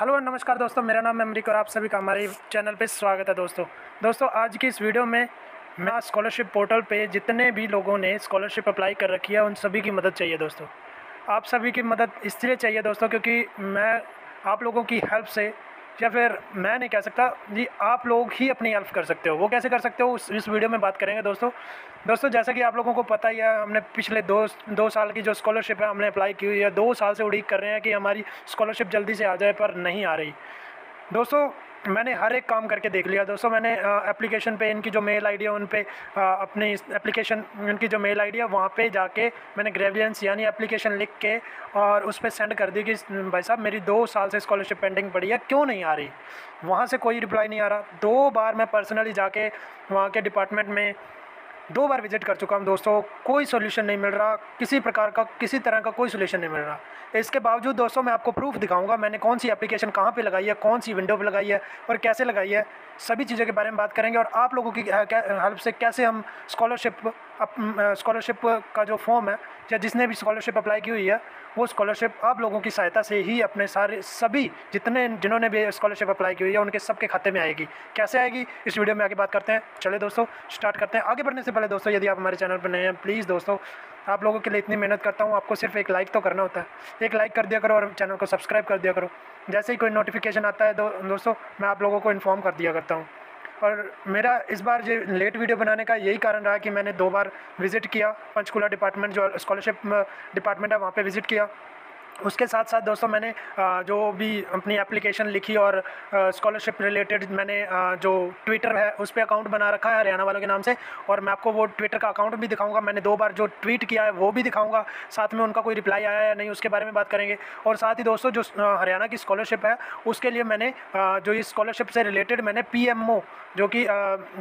Hello और नमस्कार दोस्तों, मेरा नाम अमरीक और आप सभी का हमारे चैनल पे स्वागत है दोस्तों। दोस्तों, आज की इस वीडियो में मैं स्कॉलरशिप पोर्टल पे जितने भी लोगों ने स्कॉलरशिप अप्लाई कर रखी है, उन सभी की मदद चाहिए दोस्तों। आप सभी की मदद इसलिए चाहिए दोस्तों क्योंकि मैं आप लोगों की हेल्प से या फिर मैं नहीं कह सकता, जी, आप लोग ही अपनी हेल्प कर सकते हो। वो कैसे कर सकते हो, उस, इस वीडियो में बात करेंगे दोस्तों। दोस्तों, जैसा कि आप लोगों को पता ही है, हमने पिछले दो दो साल की जो स्कॉलरशिप है, हमने अप्लाई की हुई है। दो साल से उड़ीक कर रहे हैं कि हमारी स्कॉलरशिप जल्दी से आ जाए, पर नहीं आ रही। दोस्तों, मैंने हर एक काम करके देख लिया। दोस्तों, मैंने एप्लीकेशन पे इनकी जो मेल आईडी है उन पे अपनी एप्लीकेशन इनकी जो मेल आईडी है वहाँ पे जाके मैंने ग्रेवियंस यानी एप्लीकेशन लिख के और उस पर सेंड कर दी कि, भाई साहब, मेरी दो साल से स्कॉलरशिप पेंडिंग पड़ी है, क्यों नहीं आ रही? वहाँ से कोई रिप्लाई नहीं आ रहा। दो बार मैं पर्सनली जाके वहाँ के डिपार्टमेंट में दो बार विज़िट कर चुका हूँ दोस्तों, कोई सोल्यूशन नहीं मिल रहा, किसी प्रकार का, किसी तरह का कोई सोल्यूशन नहीं मिल रहा। इसके बावजूद दोस्तों, मैं आपको प्रूफ दिखाऊँगा, मैंने कौन सी एप्लीकेशन कहाँ पे लगाई है, कौन सी विंडो पे लगाई है और कैसे लगाई है, सभी चीज़ों के बारे में बात करेंगे और आप लोगों की हेल्प से कैसे हम स्कॉलरशिप स्कॉलरशिप का जो फॉर्म है, या जिसने भी स्कॉलरशिप अप्लाई की हुई है, वो स्कॉलरशिप आप लोगों की सहायता से ही अपने सारे, सभी जितने जिन्होंने भी स्कॉलरशिप अप्लाई की हुई है, उनके सबके खाते में आएगी। कैसे आएगी? इस वीडियो में आगे बात करते हैं। चले दोस्तों स्टार्ट करते हैं। आगे बढ़ने से पहले दोस्तों, यदि आप हमारे चैनल पर नए हैं प्लीज़ दोस्तों, आप लोगों के लिए इतनी मेहनत करता हूँ, आपको सिर्फ़ एक लाइक तो करना होता है। एक लाइक कर दिया करो और चैनल को सब्सक्राइब कर दिया करो। जैसे ही कोई नोटिफिकेशन आता है दोस्तों, मैं आप लोगों को इन्फॉर्म कर दिया करता हूँ। और मेरा इस बार जो लेट वीडियो बनाने का यही कारण रहा कि मैंने दो बार विज़िट किया, पंचकूला डिपार्टमेंट जो स्कॉलरशिप डिपार्टमेंट है, वहाँ पे विज़िट किया। उसके साथ साथ दोस्तों मैंने जो भी अपनी एप्लीकेशन लिखी और स्कॉलरशिप रिलेटेड मैंने जो ट्विटर है, उस पर अकाउंट बना रखा है हरियाणा वालों के नाम से। और मैं आपको वो ट्विटर का अकाउंट भी दिखाऊँगा। मैंने दो बार जो ट्वीट किया है, वो भी दिखाऊँगा। साथ में उनका कोई रिप्लाई आया है नहीं, उसके बारे में बात करेंगे। और साथ ही दोस्तों जो हरियाणा की स्कॉलरशिप है, उसके लिए मैंने जो इस स्कॉलरशिप से रिलेटेड मैंने पीएमओ जो कि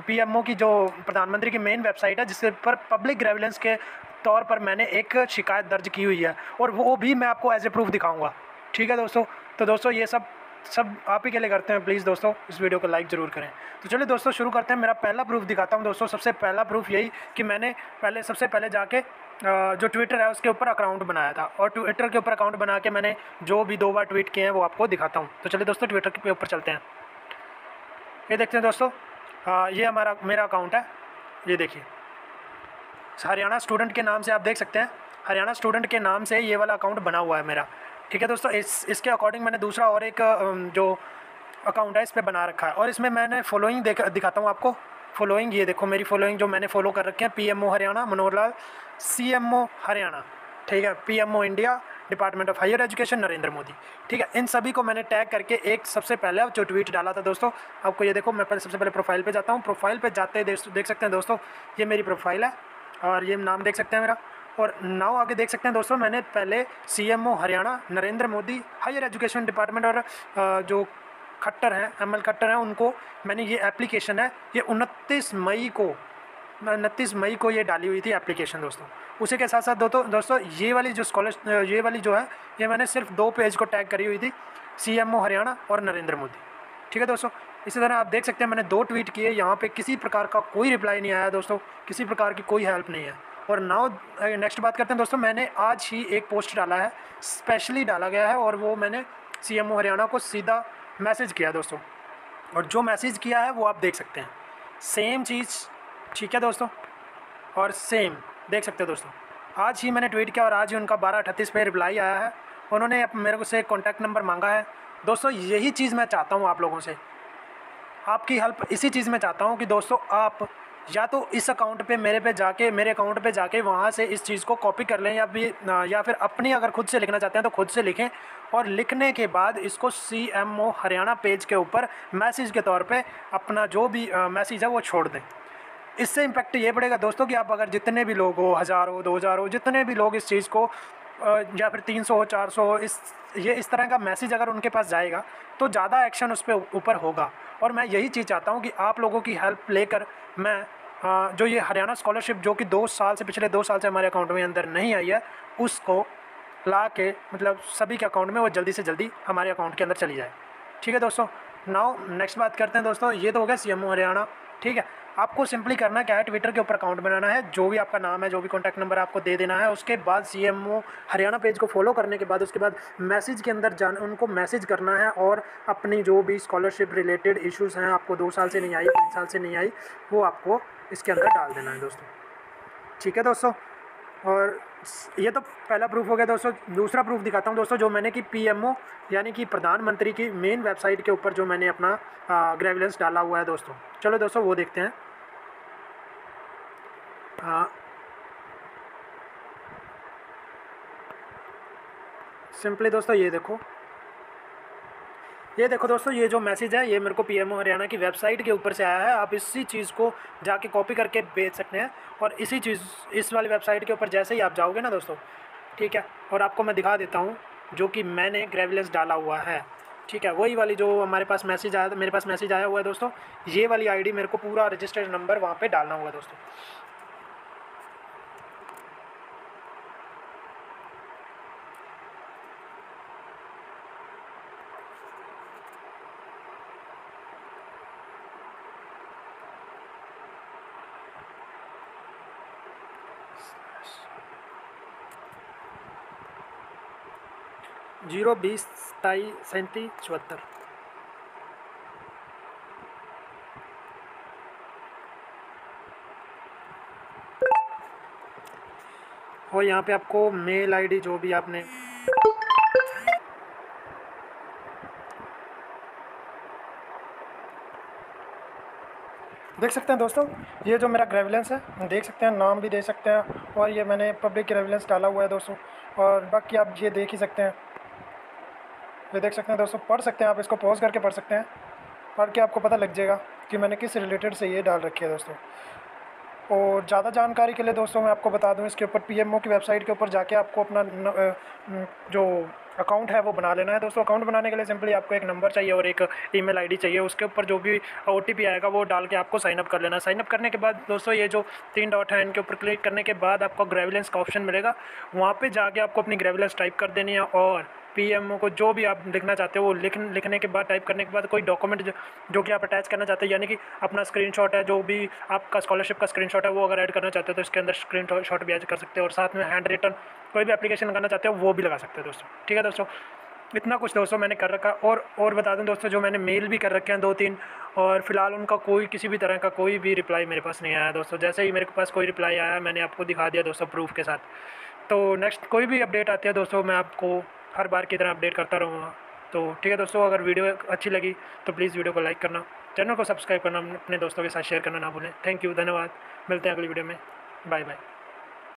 पीएमओ की जो प्रधानमंत्री की मेन वेबसाइट है, जिसके पर पब्लिक ग्रेविलेंस के तौर पर मैंने एक शिकायत दर्ज की हुई है और वो भी मैं आपको एज ए प्रूफ दिखाऊँगा। ठीक है दोस्तों? तो दोस्तों, ये सब सब आप ही के लिए करते हैं। प्लीज़ दोस्तों, इस वीडियो को लाइक ज़रूर करें। तो चलिए दोस्तों, शुरू करते हैं। मेरा पहला प्रूफ दिखाता हूँ दोस्तों। सबसे पहला प्रूफ यही कि मैंने पहले, सबसे पहले जाके जो ट्विटर है, उसके ऊपर अकाउंट बनाया था। और ट्विटर के ऊपर अकाउंट बना के मैंने जो भी दो बार ट्वीट किए हैं, वो आपको दिखाता हूँ। तो चलिए दोस्तों ट्विटर के ऊपर चलते हैं। ये देखते हैं दोस्तों। ये हमारा, मेरा अकाउंट है। ये देखिए। हरियाणा स्टूडेंट के नाम से आप देख सकते हैं। हरियाणा स्टूडेंट के नाम से ये वाला अकाउंट बना हुआ है मेरा। ठीक है दोस्तों, इस, इसके अकॉर्डिंग मैंने दूसरा और एक जो अकाउंट है, इस पर बना रखा है। और इसमें मैंने फॉलोइंग देख, दिखाता हूँ आपको। फॉलोइंग ये देखो, मेरी फॉलोइंग जो मैंने फॉलो कर रखे हैं पीएमओ हरियाणा मनोहर लाल सीएमओ हरियाणा। ठीक है PMO India department of higher education Narendra Modi. ठीक है, इन सभी को मैंने टैग करके एक सबसे पहले, जो ट्वीट डाला था दोस्तों, आपको ये देखो, मैं पहले, सबसे पहले प्रोफ़ाइल पे जाता हूँ। प्रोफ़ाइल पे जाते, देख सकते हैं दोस्तों, ये मेरी प्रोफ़ाइल है। और ये नाम देख सकते हैं मेरा। और नाव आगे देख सकते हैं दोस्तों, मैंने पहले CMO Haryana, Narendra Modi higher education department और जो खट्टर हैं एम एल खट्टर हैं, उनको मैंने ये एप्लीकेशन है, ये उनतीस मई को, उनतीस मई को ये डाली हुई थी एप्लीकेशन दोस्तों। उसी के साथ साथ दोस्तों दोस्तों ये वाली जो स्कॉलर ये वाली जो है, ये मैंने सिर्फ़ दो पेज को टैग करी हुई थी सीएमओ हरियाणा और नरेंद्र मोदी। ठीक है दोस्तों? इसी तरह आप देख सकते हैं, मैंने दो ट्वीट किए, यहाँ पे किसी प्रकार का कोई रिप्लाई नहीं आया दोस्तों, किसी प्रकार की कोई हेल्प नहीं है। और नाउ नेक्स्ट बात करते हैं दोस्तों, मैंने आज ही एक पोस्ट डाला है स्पेशली डाला गया है, और वो मैंने सीएमओ हरियाणा को सीधा मैसेज किया दोस्तों। और जो मैसेज किया है, वो आप देख सकते हैं। सेम चीज़, ठीक है दोस्तों? और सेम देख सकते हैं दोस्तों। आज ही मैंने ट्वीट किया और आज ही उनका बारह अठतीस पे रिप्लाई आया है। उन्होंने मेरे को से कॉन्टैक्ट नंबर मांगा है। दोस्तों, यही चीज़ मैं चाहता हूँ आप लोगों से आपकी हेल्प इसी चीज़ में चाहता हूँ कि दोस्तों आप या तो इस अकाउंट पे मेरे पे जाके, मेरे अकाउंट पे जाके वहाँ से इस चीज़ को कॉपी कर लें या भी या फिर अपनी अगर खुद से लिखना चाहते हैं तो खुद से लिखें और लिखने के बाद इसको C M O Haryana page के ऊपर मैसेज के तौर पे अपना जो भी मैसेज है वो छोड़ दें। इससे इम्पैक्ट ये पड़ेगा दोस्तों कि आप अगर जितने भी लोग हो, हज़ार हो, दो हज़ार हो, जितने भी लोग इस चीज़ को या फिर तीन सौ हो चार सौ हो इस, ये इस तरह का मैसेज अगर उनके पास जाएगा तो ज़्यादा एक्शन उस पर ऊपर होगा। और मैं यही चीज़ चाहता हूँ कि आप लोगों की हेल्प लेकर मैं जो ये हरियाणा स्कॉलरशिप जो कि दो साल से, पिछले दो साल से हमारे अकाउंट में अंदर नहीं आई है, उसको ला के मतलब सभी के अकाउंट में वो जल्दी से जल्दी हमारे अकाउंट के अंदर चली जाए। ठीक है दोस्तों? नाउ नेक्स्ट बात करते हैं दोस्तों। ये तो हो गया सीएमओ हरियाणा। ठीक है? आपको सिंपली करना क्या है? ट्विटर के ऊपर अकाउंट बनाना है, जो भी आपका नाम है, जो भी कॉन्टैक्ट नंबर आपको दे देना है, उसके बाद सीएमओ हरियाणा पेज को फॉलो करने के बाद, उसके बाद मैसेज के अंदर जान, उनको मैसेज करना है और अपनी जो भी स्कॉलरशिप रिलेटेड इशूज़ हैं, आपको दो साल से नहीं आई, तीन साल से नहीं आई, वो आपको इसके अंदर डाल देना है दोस्तों। ठीक है दोस्तों? और ये तो पहला प्रूफ हो गया दोस्तों। दूसरा प्रूफ दिखाता हूँ दोस्तों, जो मैंने कि पीएमओ यानी कि प्रधानमंत्री की मेन वेबसाइट के ऊपर जो मैंने अपना ग्रेविलेंस डाला हुआ है दोस्तों। चलो दोस्तों, वो देखते हैं। सिंपली दोस्तों ये देखो। ये देखो दोस्तों, ये जो मैसेज है, ये मेरे को पीएमओ हरियाणा की वेबसाइट के ऊपर से आया है। आप इसी चीज़ को जाके कॉपी करके भेज सकते हैं और इसी चीज़, इस वाली वेबसाइट के ऊपर जैसे ही आप जाओगे ना दोस्तों, ठीक है? और आपको मैं दिखा देता हूँ जो कि मैंने ग्रेविलेंस डाला हुआ है, ठीक है? वही वाली जो हमारे पास मैसेज आया, मेरे पास मैसेज आया हुआ है दोस्तों, ये वाली आईडी मेरे को पूरा रजिस्टर्ड नंबर वहाँ पे डालना होगा दोस्तों। ज़ीरो बीस सताई सैंतीस चौहत्तर। और यहाँ पे आपको मेल आईडी जो भी आपने देख सकते हैं दोस्तों, ये जो मेरा ग्रेविलेंस है देख सकते हैं, नाम भी दे सकते हैं, और ये मैंने पब्लिक ग्रेविलेंस डाला हुआ है दोस्तों, और बाकी आप ये देख ही सकते हैं। ये देख सकते हैं दोस्तों पढ़ सकते हैं आप इसको पॉज करके पढ़ सकते हैं। पढ़ के आपको पता लग जाएगा कि मैंने किस रिलेटेड से ये डाल रखी है दोस्तों। और ज़्यादा जानकारी के लिए दोस्तों मैं आपको बता दूँ इसके ऊपर पीएमओ की वेबसाइट के ऊपर जाके आपको अपना न, जो अकाउंट है वो बना लेना है। दोस्तों अकाउंट बनाने के लिए सिंपली आपको एक नंबर चाहिए और एक ईमेल आईडी चाहिए। उसके ऊपर जो भी ओटीपी आएगा वो डाल के आपको साइनअप कर लेना साइनअप करने के बाद दोस्तों ये जो तीन डॉट है इनके ऊपर क्लिक करने के बाद आपको ग्रेविलेंस का ऑप्शन मिलेगा। वहाँ पर जाके आपको अपनी ग्रेविलेंस टाइप कर देनी है और पीएमओ को जो भी आप लिखना चाहते हो वो लिख लिखने के बाद टाइप करने के बाद कोई डॉक्यूमेंट जो, जो कि आप अटैच करना चाहते हैं यानी कि अपना स्क्रीनशॉट है जो भी आपका स्कॉलरशिप का स्क्रीनशॉट है वो अगर ऐड करना चाहते हो तो इसके अंदर स्क्रीन शॉट भी ऐड कर सकते हो और साथ में हैंड रिटर्न कोई भी एप्लीकेशन लगाना चाहते हो वो भी लगा सकते हो दोस्तों। ठीक है दोस्तों? इतना कुछ दोस्तों मैंने कर रखा और और बता दूँ दोस्तों जो मैंने मेल भी कर रखे हैं दो तीन और फ़िलहाल उनका कोई किसी भी तरह का कोई भी रिप्लाई मेरे पास नहीं आया दोस्तों। जैसे ही मेरे पास कोई रिप्लाई आया मैंने आपको दिखा दिया दोस्तों प्रूफ के साथ। तो नेक्स्ट कोई भी अपडेट आती है दोस्तों मैं आपको हर बार की तरह अपडेट करता रहूँगा। तो ठीक है दोस्तों, अगर वीडियो अच्छी लगी तो प्लीज़ वीडियो को लाइक करना, चैनल को सब्सक्राइब करना, अपने दोस्तों के साथ शेयर करना ना भूलें। थैंक यू, धन्यवाद। मिलते हैं अगली वीडियो में। Bye bye.